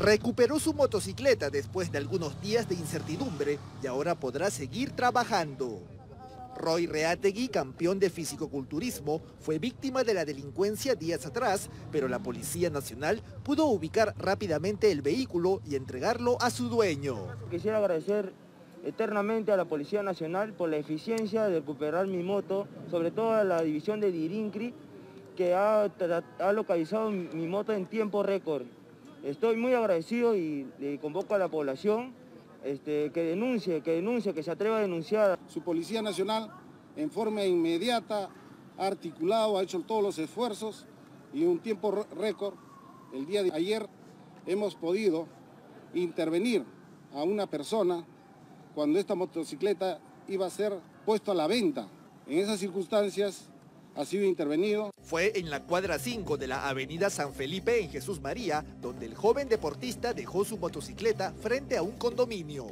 Recuperó su motocicleta después de algunos días de incertidumbre y ahora podrá seguir trabajando. Roy Reategui, campeón de fisicoculturismo, fue víctima de la delincuencia días atrás, pero la Policía Nacional pudo ubicar rápidamente el vehículo y entregarlo a su dueño. Quisiera agradecer eternamente a la Policía Nacional por la eficiencia de recuperar mi moto, sobre todo a la división de Dirincri, que ha, ha localizado mi moto en tiempo récord. Estoy muy agradecido y le convoco a la población este, que denuncie, que denuncie, que se atreva a denunciar. Su Policía Nacional en forma inmediata ha articulado, ha hecho todos los esfuerzos y en un tiempo récord, el día de ayer hemos podido intervenir a una persona cuando esta motocicleta iba a ser puesto a la venta. En esas circunstancias ha sido intervenido. Fue en la cuadra 5 de la avenida San Felipe en Jesús María, donde el joven deportista dejó su motocicleta frente a un condominio.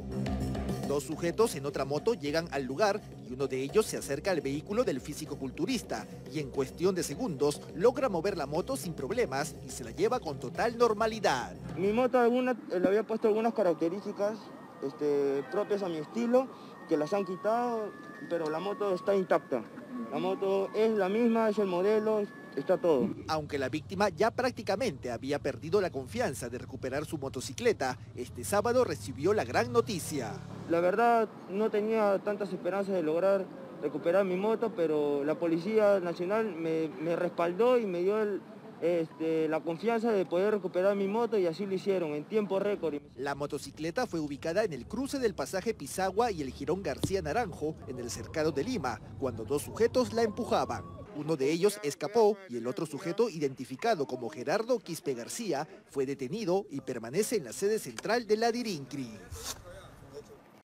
Dos sujetos en otra moto llegan al lugar y uno de ellos se acerca al vehículo del físico-culturista y en cuestión de segundos logra mover la moto sin problemas y se la lleva con total normalidad. Mi moto alguna, le había puesto algunas características este, propias a mi estilo que las han quitado, pero la moto está intacta. La moto es la misma, es el modelo, está todo. Aunque la víctima ya prácticamente había perdido la confianza de recuperar su motocicleta, este sábado recibió la gran noticia. La verdad no tenía tantas esperanzas de lograr recuperar mi moto, pero la Policía Nacional me, respaldó y me dio el, este, la confianza de poder recuperar mi moto y así lo hicieron en tiempo récord. La motocicleta fue ubicada en el cruce del pasaje Pisagua y el Girón García Naranjo en el cercado de Lima, cuando dos sujetos la empujaban. Uno de ellos escapó y el otro sujeto, identificado como Gerardo Quispe García, fue detenido y permanece en la sede central de la Dirincri.